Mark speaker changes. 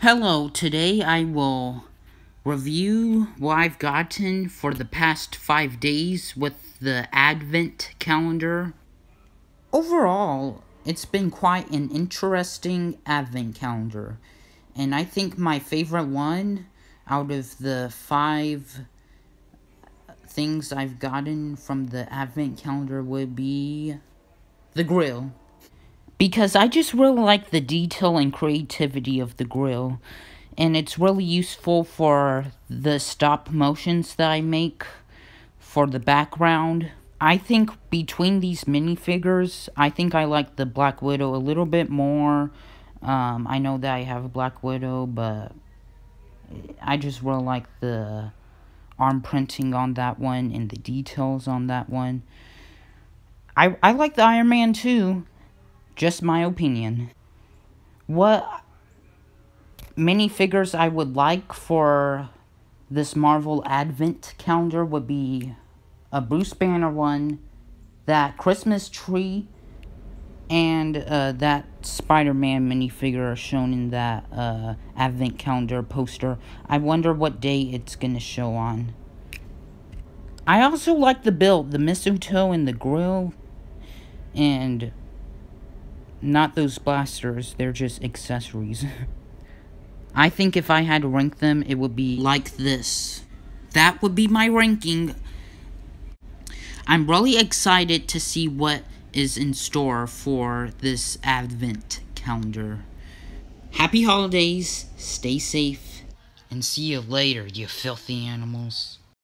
Speaker 1: Hello, today I will review what I've gotten for the past five days with the Advent calendar. Overall, it's been quite an interesting Advent calendar, and I think my favorite one out of the five things I've gotten from the Advent calendar would be the grill because I just really like the detail and creativity of the grill. And it's really useful for the stop motions that I make for the background. I think between these minifigures, I think I like the Black Widow a little bit more. Um, I know that I have a Black Widow, but I just really like the arm printing on that one and the details on that one. I, I like the Iron Man too. Just my opinion. What minifigures I would like for this Marvel Advent calendar would be a Bruce Banner one, that Christmas tree, and uh, that Spider-Man minifigure shown in that uh, Advent calendar poster. I wonder what day it's gonna show on. I also like the build, the mistletoe and the grill, and not those blasters, they're just accessories. I think if I had to rank them, it would be like this. That would be my ranking. I'm really excited to see what is in store for this Advent calendar. Happy holidays, stay safe, and see you later, you filthy animals.